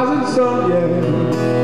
deposit some, yeah.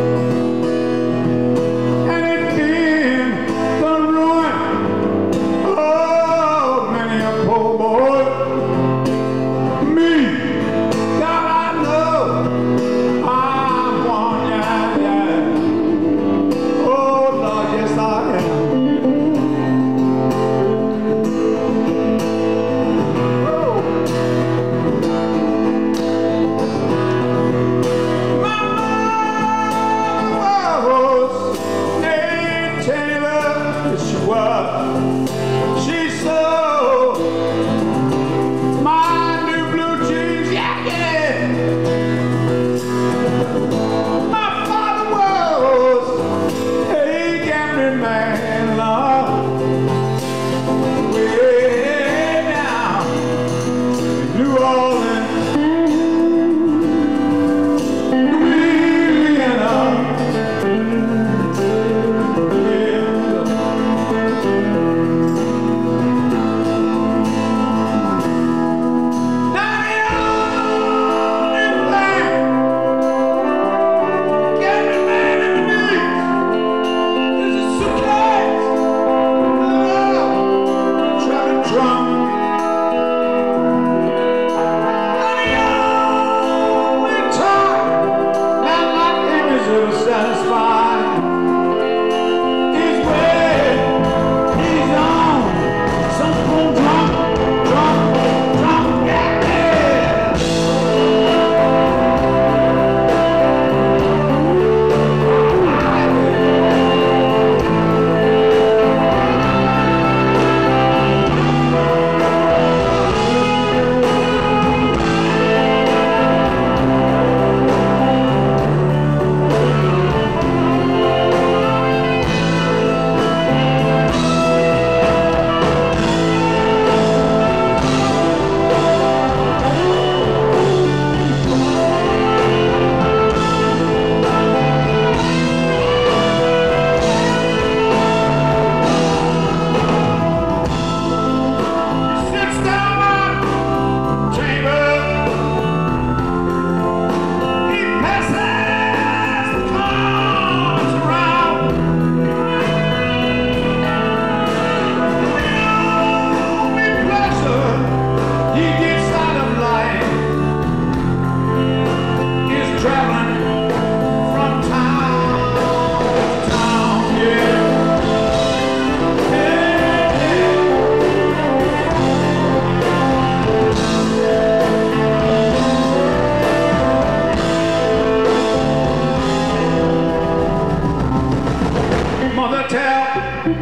Tell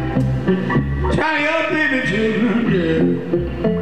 tiny old baby children, yeah.